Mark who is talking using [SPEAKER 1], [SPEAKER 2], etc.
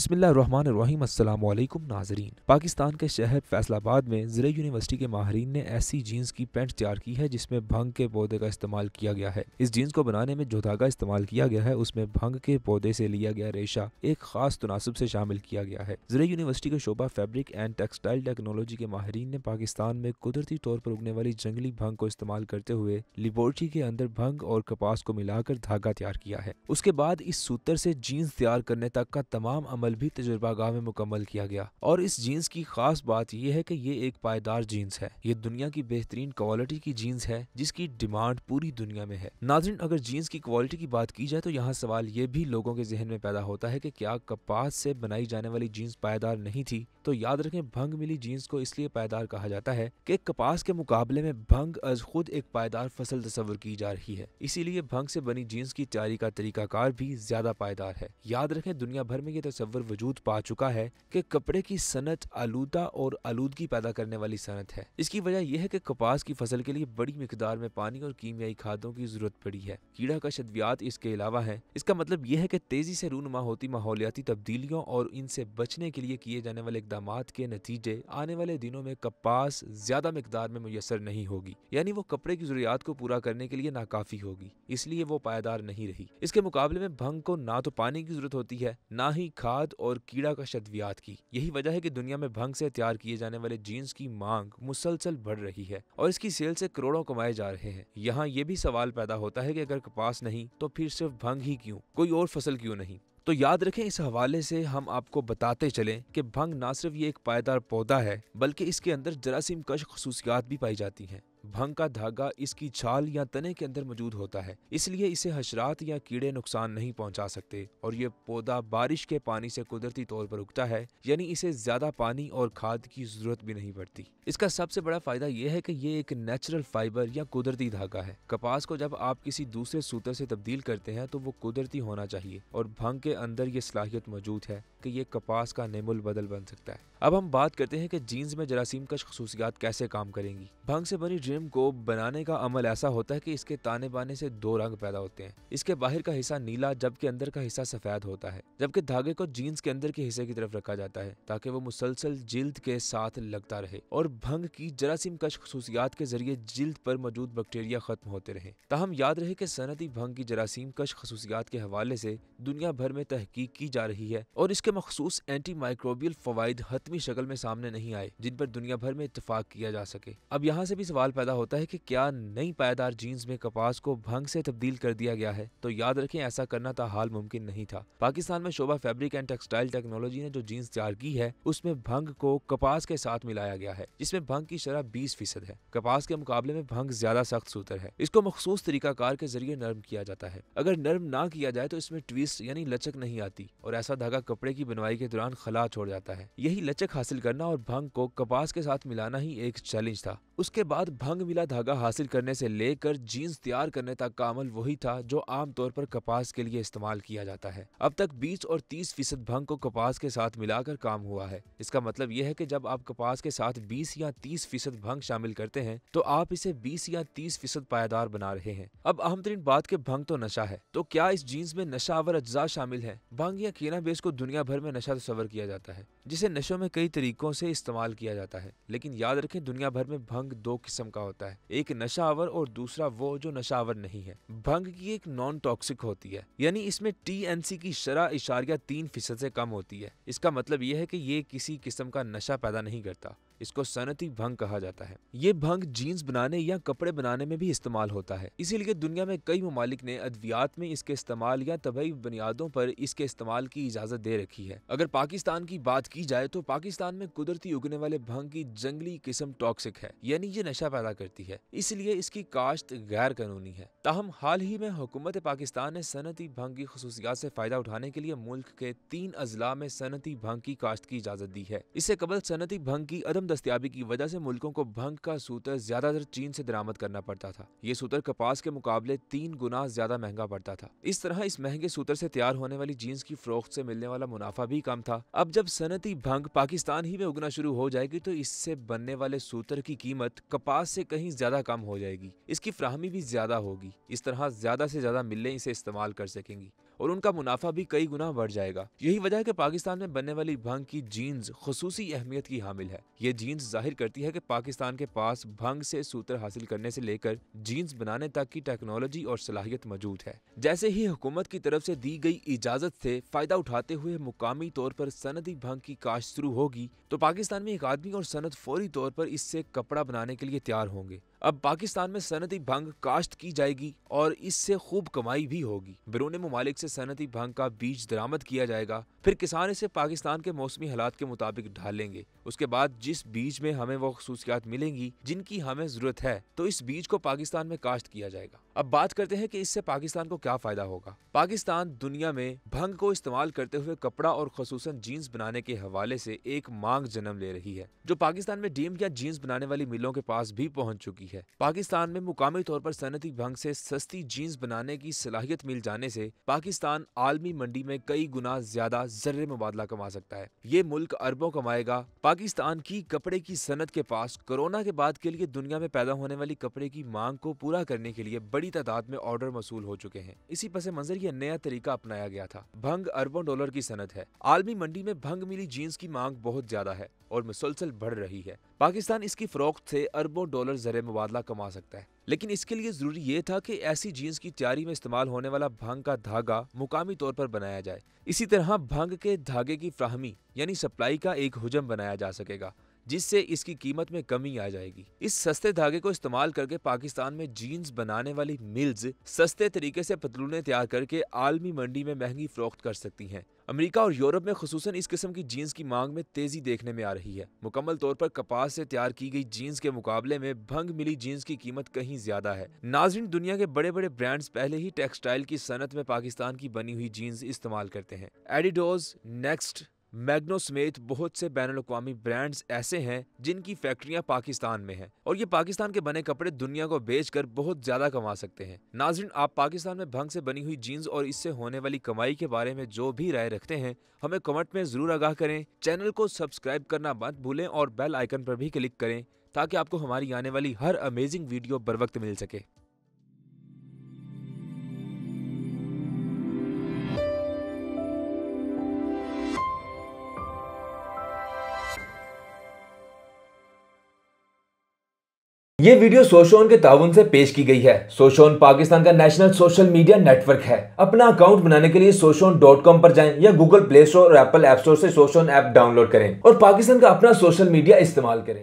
[SPEAKER 1] بسم اللہ الرحمن الرحیم، السلام علیکم ناظرین۔ پاکستان کے شہر فیصل آباد میں زرع یونیورسٹی کے ماہرین نے ایسی جینز کی پینٹ تیار کی ہے جس میں بھنگ کے پودے کا استعمال کیا گیا ہے۔ اس جینز کو بنانے میں جو دھاگا استعمال کیا گیا ہے، اس میں بھنگ کے پودے سے لیا گیا ریشہ ایک خاص تناسب سے شامل کیا گیا ہے۔ زرع یونیورسٹی کے شعبہ فیبرک اینڈ ٹیکسٹائل ٹیکنالوجی کے ماہرین نے پاکستان میں قدرتی طور پر اگنے والی جنگلی بھنگ کو استعمال کرتے ہوئے لیبورٹری کے اندر بھنگ اور کپاس کو ملا کر دھاگا تیار کیا ہے۔ اس کے بعد اس سوتر سے جینز تیار کرنے تک کا تمام عمل بھی تجربہ گاہ میں مکمل کیا گیا۔ اور اس جینز کی خاص بات یہ ہے کہ یہ ایک پائیدار جینز ہے۔ یہ دنیا کی بہترین کوالٹی کی جینز ہے، جس کی ڈیمانڈ پوری دنیا میں ہے۔ ناظرین، اگر جینز کی کوالٹی کی بات کی جائے تو یہاں سوال یہ بھی لوگوں کے ذہن میں پیدا ہوتا ہے کہ کیا کپاس سے بنائی جانے والی جینز پائیدار نہیں تھی۔ تو یاد رکھیں، بھنگ ملی جینز کو اس لیے پائیدار کہا جاتا ہے کہ کپاس کے مقابلے میں بھنگ از خود ایک پائیدار فصل تصور کی جا رہی ہے۔ اسی لیے بھنگ سے بنی جینز کی تیاری کا طریقہ کار بھی زیادہ پائیدار ہے۔ یاد رکھیں، دنیا بھر میں یہ تصور وجود پا چکا ہے کہ کپڑے کی صنعت آلودہ اور آلودگی پیدا کرنے والی صنعت ہے۔ اس کی وجہ یہ ہے کہ کپاس کی فصل کے لیے بڑی مقدار میں پانی اور کیمیائی کھادوں کی ضرورت پڑی ہے۔ کیڑا کا شدویات اس کے علاوہ ہے اس کا مطلب یہ ہے کہ تیزی سے رونما ہوتی ماحولیاتی تبدیلیوں اور ان سے بچنے کے لیے کیے جانے والے اقدامات کے نتیجے آنے والے دنوں میں کپاس زیادہ مقدار میں میسر نہیں ہوگی۔ یعنی وہ کپڑے کی ضروریات کو پورا کرنے کے لیے ناکافی ہوگی۔ اس لیے وہ پائیدار نہیں رہی۔ اس کے مقابلے میں بھنگ کو نہ تو پانی کی ضرورت ہوتی ہے، نہ ہی کھاد اور کیڑا کا شدویات کی۔ یہی وجہ ہے کہ دنیا میں بھنگ سے تیار کیے جانے والے جینز کی مانگ مسلسل بڑھ رہی ہے اور اس کی سیل سے کروڑوں کمائے جا رہے ہیں۔ یہاں یہ بھی سوال پیدا ہوتا ہے کہ اگر کپاس نہیں تو پھر صرف بھنگ ہی کیوں؟ کوئی اور فصل کیوں نہیں؟ تو یاد رکھیں اس حوالے سے ہم آپ کو بتاتے چلیں کہ بھنگ نہ صرف یہ ایک پائیدار پودا ہے بلکہ اس کے اندر جراثیم کش خصوصیات بھی پائی جاتی ہیں۔ بھنگ کا دھاگا اس کی چھال یا تنے کے اندر موجود ہوتا ہے، اس لیے اسے حشرات یا کیڑے نقصان نہیں پہنچا سکتے اور یہ پودا بارش کے پانی سے قدرتی طور پر اگتا ہے یعنی اسے زیادہ پانی اور کھاد کی ضرورت بھی نہیں پڑتی۔ اس کا سب سے بڑا فائدہ یہ ہے کہ یہ ایک نیچرل فائبر یا قدرتی دھاگا ہے۔ کپاس کو جب آپ کسی دوسرے سوتر سے تبدیل کرتے ہیں تو وہ قدرتی ہونا چاہیے اور بھنگ کے اندر یہ صلاحیت موجود ہے کہ یہ کپاس کا نیم البدل بن سکتا ہے۔ اب ہم بات کرتے ہیں کہ جینز میں جراثیم کش خصوصیات کیسے کام کریں گی۔ بھنگ سے بنی ڈریم کو بنانے کا عمل ایسا ہوتا ہے کہ اس کے تانے بانے سے دو رنگ پیدا ہوتے ہیں۔ اس کے باہر کا حصہ نیلا، جبکہ اندر کا حصہ سفید ہوتا ہے، جبکہ دھاگے کو جینز کے اندر کے حصے کی طرف رکھا جاتا ہے تاکہ وہ مسلسل جلد کے ساتھ لگتا رہے اور بھنگ کی جراثیم کش خصوصیات کے ذریعے جلد پر موجود بیکٹیریا ختم ہوتے رہے تاہم یاد رہے کہ صنعتی بھنگ کی جراثیم کش خصوصیات کے حوالے سے دنیا بھر میں تحقیق کی جا رہی ہے اور اس کے مخصوص اینٹی مائکروبیل فوائد حتمی حتمی شکل میں سامنے نہیں آئے جن پر دنیا بھر میں اتفاق کیا جا سکے۔ اب یہاں سے بھی سوال پیدا ہوتا ہے کہ کیا نئی پائیدار جینز میں کپاس کو بھنگ سے تبدیل کر دیا گیا ہے؟ تو یاد رکھیں ایسا کرنا تا حال ممکن نہیں تھا۔ پاکستان میں شعبہ فیبرک اینڈ ٹیکسٹائل ٹیکنالوجی نے جو جینز تیار کی ہے، اس میں بھنگ کو کپاس کے ساتھ ملایا گیا ہے، جس میں بھنگ کی شرح بیس فیصد ہے۔ کپاس کے مقابلے میں بھنگ زیادہ سخت سوتر ہے۔ اس کو مخصوص طریقہ کار کے ذریعے نرم کیا جاتا ہے۔ اگر نرم نہ کیا جائے تو اس میں ٹویسٹ یعنی لچک نہیں آتی اور ایسا دھاگا کپڑے کی بنوائی کے دوران خلا چھوڑ جاتا ہے۔ یہی لچک حاصل کرنا اور بھنگ کو کپاس کے ساتھ ملانا ہی ایک چیلنج تھا۔ اس کے بعد بھنگ ملا دھاگا حاصل کرنے سے لے کر جینز تیار کرنے تک کا عمل وہی تھا جو عام طور پر کپاس کے لیے استعمال کیا جاتا ہے۔ اب تک بیس اور تیس فیصد بھنگ کو کپاس کے ساتھ ملا کر کام ہوا ہے۔ اس کا مطلب یہ ہے کہ جب آپ کپاس کے ساتھ بیس یا تیس فیصد بھنگ شامل کرتے ہیں تو آپ اسے بیس یا تیس فیصد پائیدار بنا رہے ہیں۔ اب اہم ترین بات کہ بھنگ تو نشہ ہے۔ تو کیا اس جینز میں نشہ آور اجزاء شامل ہے بھنگ یا کینا بیس کو دنیا بھر میں نشہ تصور کیا جاتا ہے، جسے نشوں میں کئی طریقوں سے استعمال کیا جاتا ہے۔ لیکن یاد رکھیں دنیا بھر میں بھنگ دو قسم کا ہوتا ہے، ایک نشہ آور اور دوسرا وہ جو نشہ آور نہیں ہے۔ بھنگ کی ایک نان ٹاکسک ہوتی ہے یعنی اس میں ٹی این سی کی شرح اشاریہ تین فیصد سے کم ہوتی ہے۔ اس کا مطلب یہ ہے کہ یہ کسی قسم کا نشہ پیدا نہیں کرتا۔ اس کو صنعتی بھنگ کہا جاتا ہے۔ یہ بھنگ جینز بنانے یا کپڑے بنانے میں بھی استعمال ہوتا ہے۔ اسی لیے دنیا میں کئی ممالک نے ادویات میں اس کے استعمال یا طبی بنیادوں پر اس کے استعمال کی اجازت دے رکھی ہے۔ اگر پاکستان کی بات کی جائے تو پاکستان میں قدرتی اگنے والے بھنگ کی جنگلی قسم ٹاکسک ہے یعنی یہ نشہ پیدا کرتی ہے۔ اس لیے اس کی کاشت غیر قانونی ہے۔ تاہم، حال ہی میں حکومت پاکستان نے صنعتی بھنگ کی خصوصیات سے فائدہ اٹھانے کے لیے ملک کے تین اضلاع میں صنعتی بھنگ کی کاشت کی اجازت دی ہے۔ اس سے قبل صنعتی بھنگ کی عدم دستیابی کی وجہ سے ملکوں کو بھنگ کا سوتر زیادہ تر چین سے درامد کرنا پڑتا تھا۔ یہ سوتر کپاس کے مقابلے تین گنا زیادہ مہنگا پڑتا تھا۔ اس طرح اس مہنگے سوتر سے تیار ہونے والی جینس کی فروخت سے ملنے والا منافع بھی کم تھا۔ اب جب صنعتی بھنگ پاکستان ہی میں اگنا شروع ہو جائے گی تو اس سے بننے والے سوتر کی قیمت کپاس سے کہیں زیادہ کم ہو جائے گی۔ اس کی فراہمی بھی زیادہ ہوگی۔ اس طرح زیادہ سے زیادہ ملیں اسے استعمال کر سکیں گی۔ اور ان کا منافع بھی کئی گنا بڑھ جائے گا۔ یہی وجہ ہے کہ پاکستان میں بننے والی بھنگ کی جینز خصوصی اہمیت کی حامل ہے۔ یہ جینز ظاہر کرتی ہے کہ پاکستان کے پاس بھنگ سے سوتر حاصل کرنے سے لے کر جینز بنانے تک کی ٹیکنالوجی اور صلاحیت موجود ہے۔ جیسے ہی حکومت کی طرف سے دی گئی اجازت سے فائدہ اٹھاتے ہوئے مقامی طور پر سندی بھنگ کی کاشت شروع ہوگی، تو پاکستان میں ایک آدمی اور سند فوری طور پر اس سے کپڑا بنانے کے لیے تیار ہوں گے۔ اب پاکستان میں صنعتی بھنگ کاشت کی جائے گی اور اس سے خوب کمائی بھی ہوگی۔ بیرون ممالک سے صنعتی بھنگ کا بیج درامت کیا جائے گا، پھر کسان اسے پاکستان کے موسمی حالات کے مطابق ڈھالیں گے۔ اس کے بعد جس بیج میں ہمیں وہ خصوصیات ملیں گی، جن کی ہمیں ضرورت ہے، تو اس بیج کو پاکستان میں کاشت کیا جائے گا۔ اب بات کرتے ہیں کہ اس سے پاکستان کو کیا فائدہ ہوگا۔ پاکستان دنیا میں بھنگ کو استعمال کرتے ہوئے کپڑا اور خصوصاً جینز بنانے کے حوالے سے ایک مانگ جنم لے رہی ہے، جو پاکستان میں ڈیم یا جینز بنانے والی ملوں کے پاس بھی پہنچ چکی ہے۔ پاکستان میں مقامی طور پر صنعتی بھنگ سے سستی جینز بنانے کی صلاحیت مل جانے سے پاکستان عالمی منڈی میں کئی گنا زیادہ زر مبادلہ کما سکتا ہے۔ یہ ملک اربوں کمائے گا۔ پاکستان کی کپڑے کی صنعت کے پاس کرونا کے بعد کے لیے دنیا میں پیدا ہونے والی کپڑے کی مانگ کو پورا کرنے کے لیے بڑی بڑی تعداد میں آرڈر موصول ہو چکے ہیں۔ اسی پس منظر یہ نیا طریقہ اپنایا گیا تھا۔ بھنگ اربوں ڈالر کی صنعت ہے۔ عالمی منڈی میں بھنگ ملی جینز کی مانگ بہت زیادہ ہے اور مسلسل بڑھ رہی ہے۔ پاکستان اس کی فروخت سے اربوں ڈالر زر مبادلہ کما سکتا ہے۔ لیکن اس کے لیے ضروری یہ تھا کہ ایسی جینز کی تیاری میں استعمال ہونے والا بھنگ کا دھاگا مقامی طور پر بنایا جائے۔ اسی طرح بھنگ کے دھاگے کی فراہمی یعنی سپلائی کا ایک حجم بنایا جا سکے گا۔ جس سے اس کی قیمت میں کمی آ جائے گی۔ اس سستے دھاگے کو استعمال کر کے پاکستان میں جینز بنانے والی ملز سستے طریقے سے پتلونے تیار کر کے عالمی منڈی میں مہنگی فروخت کر سکتی ہیں۔ امریکہ اور یورپ میں خصوصاً اس قسم کی جینز کی مانگ میں تیزی دیکھنے میں آ رہی ہے۔ مکمل طور پر کپاس سے تیار کی گئی جینز کے مقابلے میں بھنگ ملی جینز کی قیمت کہیں زیادہ ہے۔ ناظرین، دنیا کے بڑے بڑے برانڈز پہلے ہی ٹیکسٹائل کی صنعت میں پاکستان کی بنی ہوئی جینز استعمال کرتے ہیں۔ ایڈیڈوز، نیکسٹ میگنو سمیت بہت سے بین الاقوامی برانڈز ایسے ہیں جن کی فیکٹریاں پاکستان میں ہیں اور یہ پاکستان کے بنے کپڑے دنیا کو بیچ کر بہت زیادہ کما سکتے ہیں۔ ناظرین، آپ پاکستان میں بھنگ سے بنی ہوئی جینز اور اس سے ہونے والی کمائی کے بارے میں جو بھی رائے رکھتے ہیں، ہمیں کمنٹ میں ضرور آگاہ کریں۔ چینل کو سبسکرائب کرنا مت بھولیں اور بیل آئیکن پر بھی کلک کریں تاکہ آپ کو ہماری آنے والی ہر امیزنگ ویڈیو بر وقت مل سکے۔
[SPEAKER 2] یہ ویڈیو سوشون کے تعاون سے پیش کی گئی ہے۔ سوشون پاکستان کا national social media net work ہے۔ اپنا اکاؤنٹ بنانے کے لیے سوشون ڈاٹ کام پر جائیں یا گوگل پلے اسٹور اور ایپل ایپ اسٹور سے سوشون ایپ ڈاؤن لوڈ کریں اور پاکستان کا اپنا سوشل میڈیا استعمال کریں۔